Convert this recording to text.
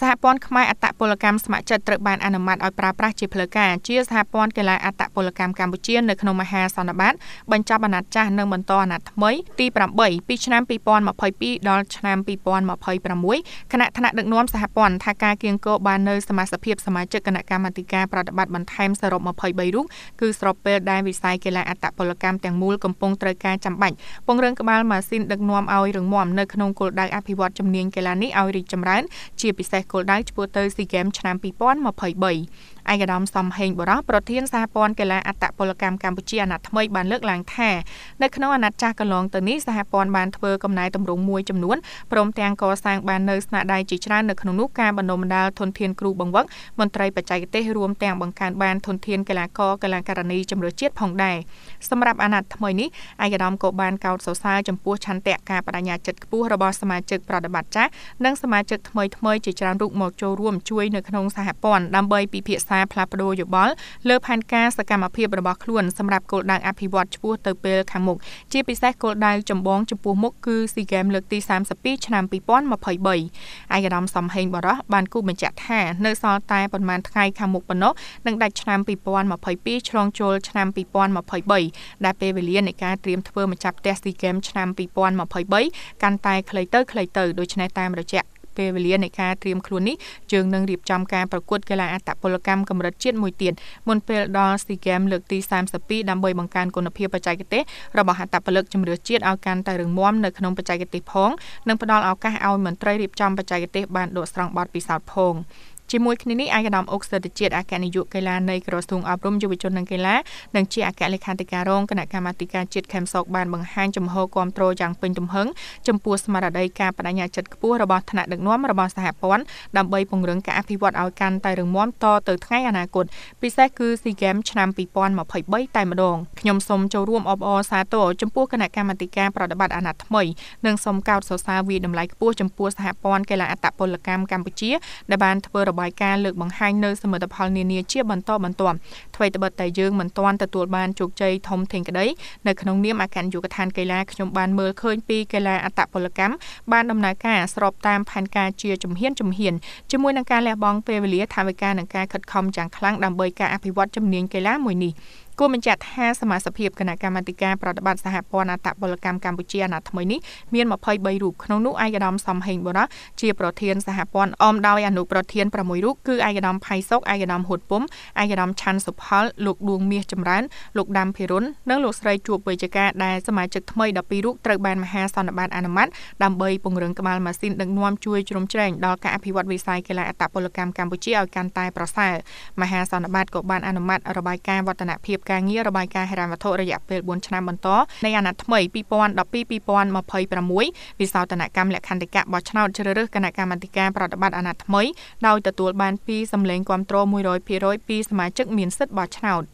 សហព័ន្ធខ្មែរអត្តពលកម្មស្ម័គ្រចិត្តត្រូវបានអនុម័តឲ្យប្រើប្រាស់ជាផ្លូវការជាសហព័ន្ធកីឡាអត្តពលកម្មកម្ពុជានៅក្នុងមហាសន្និបាតបញ្ចប់អាណត្តិចាស់និងបន្តអាណត្តិថ្មីទី8ពីឆ្នាំ2022ដល់ឆ្នាំ2026គណៈថ្នាក់ដឹកនាំសហព័ន្ធថាការគៀងគរបាននៅសមាជិកសមាជិកគណៈកម្មាធិការប្រតិបត្តិបន្ថែមសរុប23រូបគឺស្របពេលដែលវិស័យកីឡាអត្តពលកម្មទាំងមូលកំពុងត្រូវការចាំបាច់ពង្រឹងក្បាលម៉ាស៊ីនដឹកនាំឲ្យរឹងមាំនៅក្នុងគោលដៅអភិវឌ្ឍជំនាញកីឡានេះឲ្យរីកចម្រើនជាពិសេសគោលដៅឆ្ពោះទៅស៊ីហ្គេមឆ្នាំ2023 ឯកឧត្តមសំហេងបរោះប្រធានសហព័ន្ធកីឡាអត្តពលកម្មកម្ពុជាអាណត្តិថ្មីបានលើកឡើងថានៅក្នុងអាណត្តិចាស់កន្លងទៅនេះសហព័ន្ធបានធ្វើកំណែតម្រង់មួយចំនួនព្រមទាំងកសាងបាននៅស្នាដៃជាច្រើននៅក្នុងនោះការបណ្ដុំបណ្ដាលធនធានគ្រូបង្វឹកមន្ត្រីបច្ចេកទេសរួមទាំងបង្កើនបានធនធានកីឡាករកីឡាករនីជម្រើសជាតិផងដែរសម្រាប់អាណត្តិថ្មីនេះឯកឧត្តមក៏បានកោតសរសើរចំពោះឆន្ទៈការបដិញ្ញាចិត្តខ្ពស់របស់សមាជិកប្រតិបត្តិចាស់និងសមាជិកថ្មីថ្មីជាច្រើនរូបមកចូលរួមជួយនៅក្នុងសហព័ន្ធដើម្បីពិភាក្សាផ្លាស់ប្ដូរយោបល់លើផែនការសកម្មភាពរបស់ខ្លួនសម្រាប់គោលដៅអភិវឌ្ឍឆ្ពោះទៅពេលខាងមុខជាពិសេសគោលដៅចម្បងចំពោះមុខគឺ SEA Games លើកទី32ឆ្នាំ2023ឯកឧត្តមសំហេងបរោះបានគូបញ្ជាក់ថានៅសល់តែប្រមាណថ្ងៃខាងមុខប៉ុណ្ណោះនឹងដាច់ឆ្នាំ2022ឆ្លងចូលឆ្នាំ2023ដែលពេលវេលានៃការត្រៀមធ្វើម្ចាស់ផ្ទះ SEA Games ឆ្នាំ2023កាន់តែខ្លីទៅខ្លីទៅដូច្នេះតាមរយៈ ពេលវេលានៃការត្រៀមខ្លួននេះយើងនឹងរៀបចំការប្រកួតកីឡាអត្តពលកម្មកម្រិតជាតិមួយទៀតមុនពេលដល់ SEA Games លើកទី32ដើម្បីបង្កើនគុណភាពបច្ចេកទេសរបស់អត្តពលិកជំនឿជាតិឲ្យកាន់តែរឹងមាំនៅក្នុងបច្ចេកទេសផងនិងផ្ដល់ឱកាសឲ្យមន្ត្រីរៀបចំបច្ចេកទេសបានដកស្រង់បទពិសោធន៍ផង ជាមួយគ្នានេះឯកឧត្តមអុកសិទ្ធិជាតិអគ្គនាយកកីឡានៃក្រសួងអប់រំយុវជននិងកីឡានិងជាអគ្គលេខាធិការរងគណៈកម្មាធិការជាតិខេមសោកបានបង្ហាញចំហគ្រប់គ្រងយ៉ាងពេញទំហឹងចំពោះស្មារតីការបដិញ្ញាចិត្តខ្ពស់របស់ថ្នាក់ដឹកនាំរបស់សហព័ន្ធដើម្បីពង្រឹងការអភិវឌ្ឍឲ្យកាន់តែរឹងមាំតទៅថ្ងៃអនាគតពិសេសគឺ SEA Games ឆ្នាំ2023តែម្ដងខ្ញុំសូមចូលរួមអបអរសាទរចំពោះគណៈកម្មាធិការប្រតិបត្តិអាណត្តិថ្មីនិងសូមកោតសរសើរវាតម្លៃខ្ពស់ចំពោះសហព័ន្ធកីឡាអត្តពលកម្មកម្ពុជាដែលបានធ្វើរបាយការណ៍លើកបង្ហាញនៅសមិទ្ធផលនានាជាបន្តបន្ទាប់អ្វីត្បិតតែយើងមិនទាន់ទទួលបានជោគជ័យធំធេងក្តីនៅក្នុងនាមអគ្គនាយកដ្ឋានកីឡាខ្ញុំបានមើលឃើញពីកីឡាអត្តពលកម្មបានដំណើរការស្របតាមផែនការជាជំហានជំហានជាមួយនឹងការលះបង់ពេលវេលាថវិកានិងការខិតខំយ៉ាងខ្លាំងដើម្បីការអភិវឌ្ឍជំនាញកីឡាមួយនេះ គួរបញ្ជាក់ថាសមាជិកគណៈកម្មាធិការប្រតិបត្តិសហព័ន្ធអត្តពលកម្មកម្ពុជាអាណត្តិថ្មីនេះមាន23រូបក្នុងនោះឯកឧត្តមសំហេងបូរ៉ាជាប្រធានសហព័ន្ធអមដោយអនុប្រធាន6រូបគឺឯកឧត្តមផៃសុកឯកឧត្តមហួតពុំឯកឧត្តមឆាន់សុផលលោកដួងមាសចម្រើនលោកដាំភិរុននិងលោកស្រីជួបវិជ្ជការដែលសមាជិកថ្មី12រូបត្រូវបានមហាសន្និបាតអនុម័តដើម្បីពង្រឹងក្បាលម៉ាស៊ីនដឹកនាំជួយជ្រោមជ្រែងដល់ការអភិវឌ្ឍវិស័យកីឡាអត្តពលកម្មកម្ពុជាឲ្យកាន់តែប្រសើរមហាសន្និបាតក៏បានអនុម័តរបាយការណ៍វឌ្ឍនភាពការងាររបាយការណ៍ហិរញ្ញវត្ថុរយៈពេល4ឆ្នាំបន្តនៃអាណត្តិថ្មី2012-2026វិសោធនកម្មលក្ខន្តិកៈបោះឆ្នោតជ្រើសរើសគណៈកម្មាធិការប្រតិបត្តិអាណត្តិថ្មីដោយទទួលបានពីសម្លេងគ្រប់គ្រង100%ពីសមាជិកមានសិទ្ធិបោះឆ្នោត